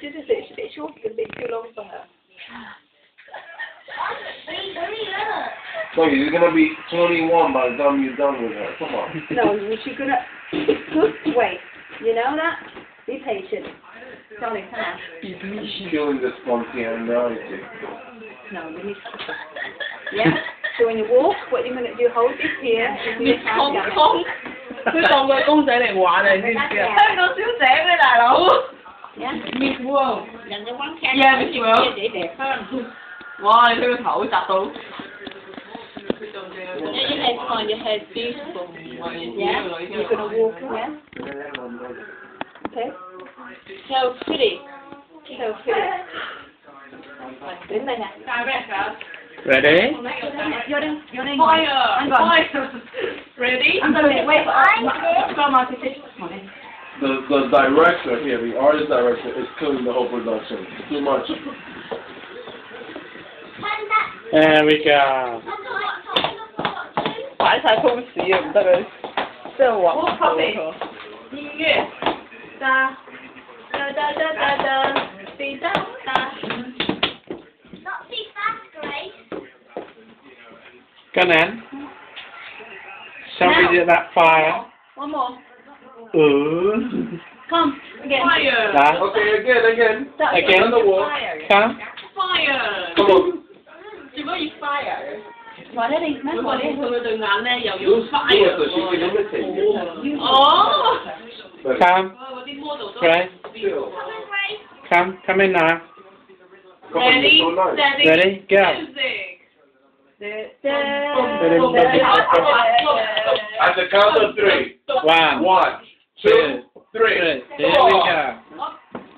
just a bit, a bit short, a bit too long for her. So you're gonna be 21 by the time you're done with her. Come on. No, she's gonna, it's good to wait. You know that? Be patient. Darling, come on. Killing the spontaneity. No, you need to. Yeah? So when you walk, what you're gonna do, hold this here. and do 你 your hand 空 down. 空，佢当佢公仔嚟玩啊！你知唔知啊？香港小姐咩大佬 Dạ. Miệt vuông. Dành cho quán khác. Yeah, biết chưa? Để đẹp hơn. Rồi, tôi thử tập tụ. You had fun, you had beautiful. Yeah, dạ. dạ. you could walk, yeah. Okay. So pretty. So pretty. Đến đây nè. Ready? Fire! Fire! Ready? I'm going to wait. Come on, The the director here, the artist director, is killing the whole production. It's too much. There we go. 摆晒 pose 啊，唔得啊！真系哦画咖啡音乐。Da. Da da da da da. Di da da. Not too fast, Grace. Go on. Shall we do that fire? One more. Ooh. Come. Again. Fire! That. Okay, again, again. That's Again. Another walk. Come. Fire! Come on. 做乜要 fire？Ngồi đây đi. Má 佢 ngồi 话 đi. 佢对眼咧又 Do 要 do fire it so she can imitate you. 哦， But Come. 嗰啲 model 都 Grace. still, Come. Come in now. come on, Ready, you're so nice. steady, Ready? Go. music. At the count of three. One. One, two, three. Three. Here we go.